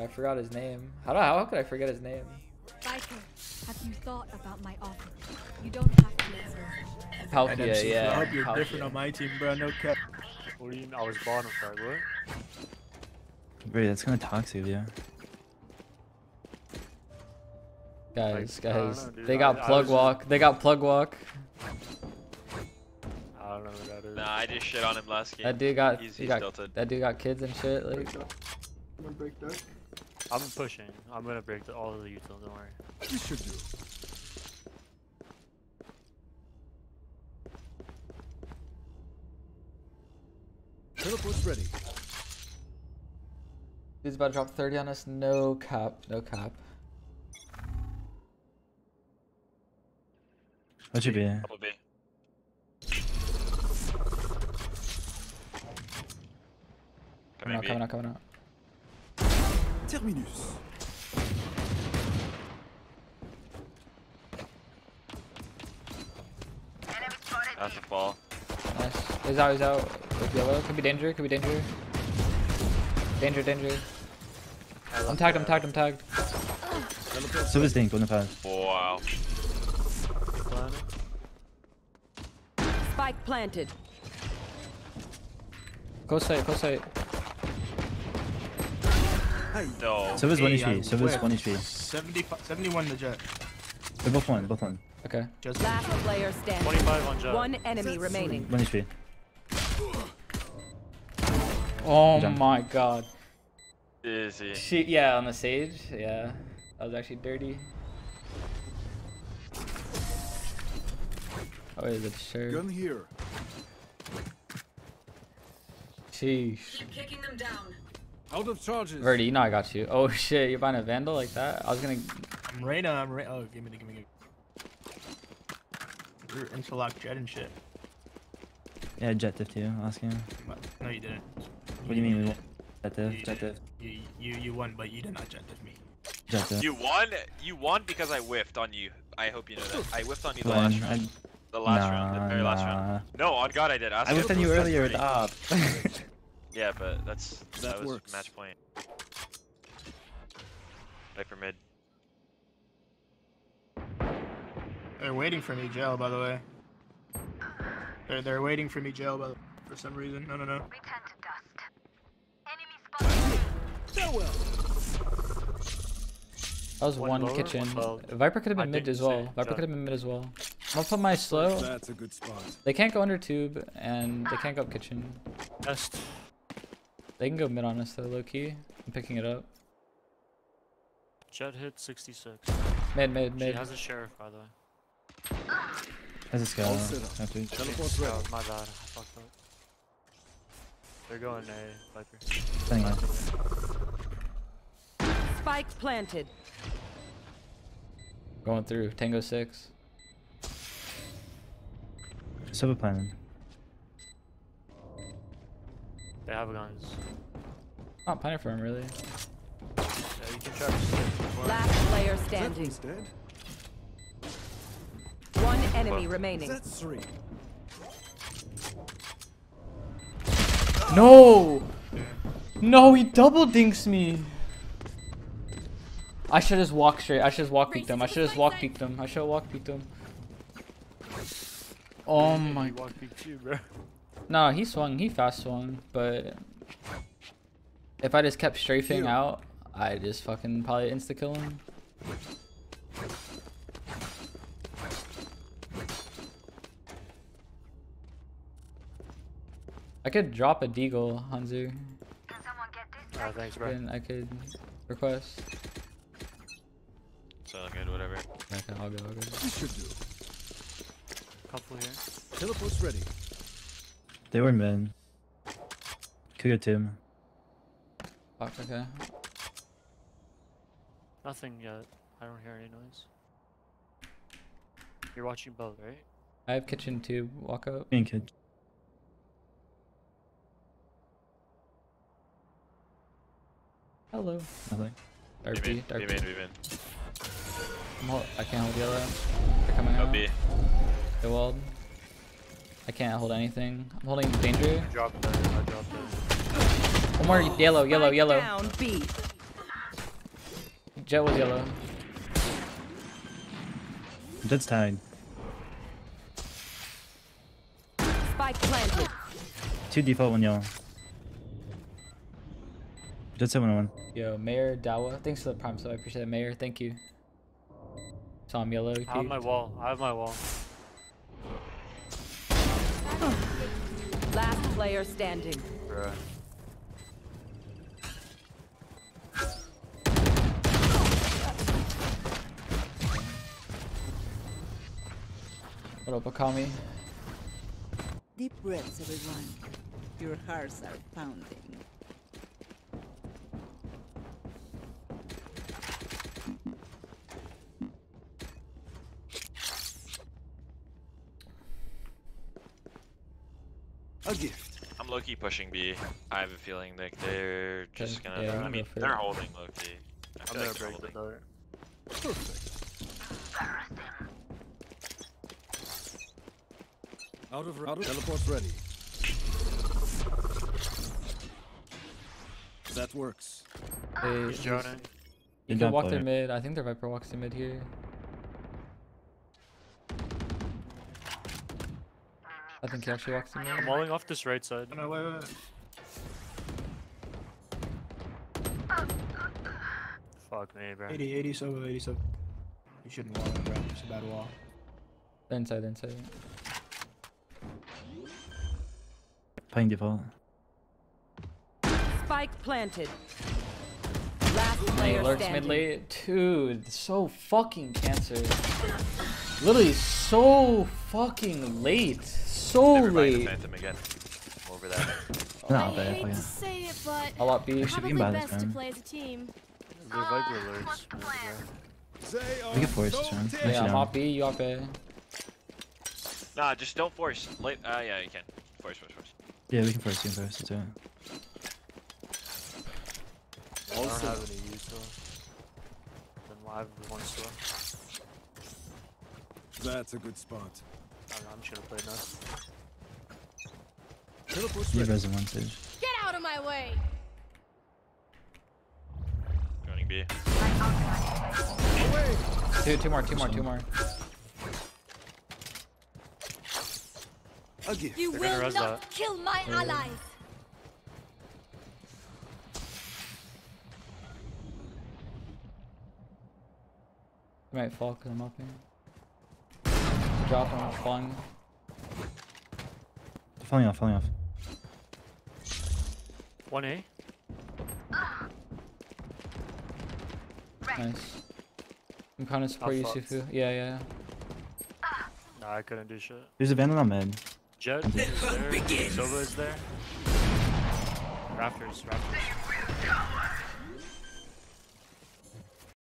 I forgot his name. How, do, how could I forget his name? Viper, have you thought about my offer? You don't have to answer. Palkia, yeah. I hope you're Palkia. different on my team, bro. No cap. What do you mean? I was bottom frag, what? Wait, that's kind of toxic of you. Guys, Like, guys, know, they got I plug was just- walk. They got plug walk. I don't know who that is. Nah, I just shit on him last game. That dude got, He's, he he's got that dude got kids and shit. Like, I'm pushing. I'm gonna break the, all of the util, don't worry. This should do. Teleport's ready. dude's about to drop 30 on us. No cap, no cap. What should be? Double B. Coming out, B. coming out, coming out. Terminus. That's a fall. Nice. He's out, he's out. With yellow. Could be danger, could be danger. Danger, danger. I'm tagged, I'm tagged, I'm tagged. So this thing, on the path. Wow. Spike planted. Close sight, close sight. No. So this one Hey, I HP. So this whiffed. one HP. 70, 71 the Jett. They're both one. Both one. Okay. Just Last player standing. 25 on Jett. One enemy remaining. One HP. Oh my god. Easy. She, yeah, on the sage. Yeah. That was actually dirty. Oh, is it sure? Gun here. Sheesh. Kicking them down. Out of charges. Verdi, you know I got you. Oh shit, you're buying a Vandal like that? I was gonna. I'm Reyna. I'm Reyna. Oh, give me the, give me the. You're interlock Jett and shit. Yeah, Jett diff too. Asking. But- No, you didn't. What do you mean we won? Jett diff. You, Jett diff. you, you, you won, but you did not Jett diff me. Jett diff. You won. You won because I whiffed on you. I hope you know that. I whiffed on you the When? last round. I, The last nah, round. The very last round. nah. No, on God I did. Ask I him. whiffed on you earlier. pretty- Stop. Yeah, but that's that, That was works. match point. Viper mid. They're waiting for me, jail. By the way. They're they're waiting for me, jail. By the, for some reason. No, no, no. Farewell. That was One one, lower, kitchen. one above. Viper could have I been mid as well. Viper so- could have been mid as well. I'm gonna put my slow. That's a good spot. They can't go under tube, and they can't go up kitchen. Best. They can go mid on us though, low key. I'm picking it up. Jett hit 66. Mid, mid, She mid. has a sheriff, by the way. Has a scale. All set up. After. Teleport's Oh, ready. my bad. I fucked up. They're going A, Viper. Standing on. Spike planted. Going through. Tango 6. Silver planning. They have guns. Not planning for him really. Yeah, you can try to. Last player standing. dead. One enemy Well, remaining. That's three. No! No, he double dinks me. I should just walk straight. I should just walk peeked them. I should just walk peeked them. I should have walk peeked them. Oh my. You walk peek too, bro. No, he swung. He fast swung. But if I just kept strafing Here. out, I just fucking probably insta kill him. I could drop a deagle, Hanzu. Alright, thanks, bro. Then I could request. So good, whatever. Okay, I'll go. I'll go. This should do. Couple here. Teleport's ready. They were men. Could go two. Fuck. Okay. Nothing yet. I don't hear any noise. You're watching both, right? I have kitchen tube. Walk up. Being kid. Hello. Nothing. Dark B B. main, Dark B B. main, B main. I'm hol- I can't hold yellow. They're coming No out. B. They walled. I can't hold anything. I'm holding danger. Drop there. I dropped there. One more yellow, yellow, yellow. Down B. Jett was yellow. Jett's tied. Spike planted. Two default, one yellow. Jett's at 101. Yo, Mayor Dawa. Thanks for the prime, so I appreciate it. Mayor, thank you. Saw him yellow. I have my wall. I have my wall. Last player standing. Bruh. What up, Deep breaths, everyone. Your hearts are pounding. A gift. I'm low key pushing B. I have a feeling like they're just gonna. yeah, I mean, go they're it. holding low key. I I'm gonna like they're break the door. Perfect. Out of out of teleport's ready. That works. They, He's droning. You can walk play their mid. I think their Viper walks their mid here. I think he actually walks their I'm mid. walling off this right side. No, no, wait, wait. Fuck me, bro. 80, 80, so 80, so. You shouldn't wall it, bro. It's a bad wall. Inside, inside. Playing default. Spike planted. Last He player lurks standing. mid late. Dude, so fucking cancer. Literally so fucking late. So Never late. Phantom again. I'm over that. Not I bad. hate to say it, but A lot B. should be probably by this best to play as a team. The Viper alerts. bro. They are We can force this so round. Yeah, I'm no. B, you off A. Nah, just don't force. Late. Uh, yeah, you can. Force, force, force. Yeah, we can force, we can force. Let's it. I don't have any use though. Then why have the one still? That's a good spot. I don't know, I'm just gonna play now. Teleport's You ready. res one stage. Get out of my way! Joining B. Two, two more, two more, two more. A gift. You They're will not that. kill my allies! He might fall because I'm up here. Drop him, falling. Falling off, falling off. One A. Nice. I'm kind of support you, fucked. Sifu. Yeah, yeah. Nah, I couldn't do shit. There's a vandal on mid. Jett is there. Sova is there. Rafters, rafters.